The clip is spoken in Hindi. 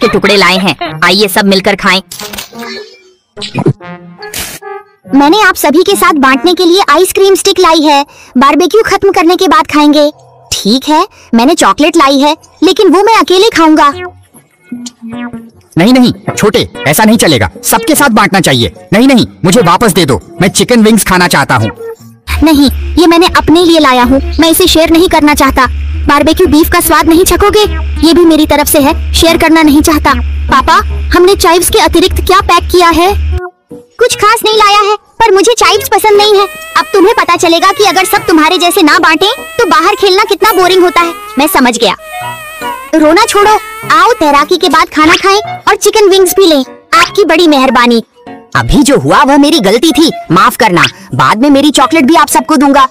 के टुकड़े लाए हैं। आइए सब मिलकर खाएँ। मैंने आप सभी के साथ बांटने के लिए आइसक्रीम स्टिक लाई है। बारबेक्यू खत्म करने के बाद खाएँगे। ठीक है मैंने चॉकलेट लाई है लेकिन वो मैं अकेले खाऊँगा। नहीं नहीं छोटे ऐसा नहीं चलेगा। सबके साथ बांटना चाहिए। नहीं नहीं मुझे वापस दे दो। मैं चिकन विंग्स खाना चाहता हूँ। नहीं ये मैंने अपने लिए लाया हूँ। मैं इसे शेयर नहीं करना चाहता। बारबेक्यू बीफ का स्वाद नहीं चखोगे ये भी मेरी तरफ़ से है, शेयर करना नहीं चाहता। पापा, हमने चाइव्स के अतिरिक्त क्या पैक किया है? कुछ खास नहीं लाया है, पर मुझे चाइव्स पसंद नहीं है। अब तुम्हें पता चलेगा कि अगर सब तुम्हारे जैसे ना बांटे तो बाहर खेलना कितना बोरिंग होता है। मैं समझ गया। रोना छोड़ो। आओ, तैराकी के बाद खाना खाएँ और चिकन विंग्स भी लें। आपकी बड़ी मेहरबानी। अभी जो हुआ वह मेरी गलती थी। माफ़ करना। बाद में मेरी चॉकलेट भी आप सबको दूँगा।